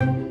you